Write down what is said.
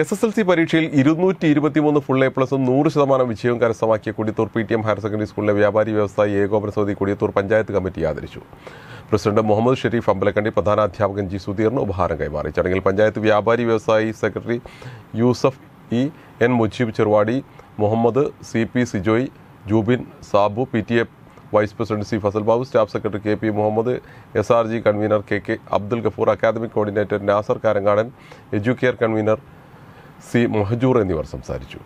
S S L C പരീക്ഷയിൽ ഇരുന്നൂറ്റി ഇരുപത്തിമൂന്ന് ഫുൾ എ പ്ലസും നൂറ് ശതമാനം വിജയവും കരസ്ഥമാക്കിയ Kudiyathur P T M higher secondary സ്കൂളിലെ വ്യാപാരി വ്യവസായി ഏകോപന സമിതി കൊടിയത്തൂർ പഞ്ചായത്ത് കമ്മിറ്റി ആദരിച്ചു. പ്രസിഡന്റ് മുഹമ്മദ് ഷെരീഫ് അമ്പലക്കണ്ടി പ്രധാനാധ്യാപകൻ ജി സുധീറിന് ഉപഹാരം കൈമാറി. ചടങ്ങിൽ പഞ്ചായത്ത് വ്യാപാരി വ്യവസായി secretary Yusuf E N Mujeeb Cheruvadi Muhammad C P Sijoy Jubin Sabu P T A vice president C Fazal Babu staff secretary K P Muhammad S R G convener K K Abdul Gafoor academic coordinator Nasar Karangadan Educare convener C Mahjoor എന്നിവർ സംസാരിച്ചു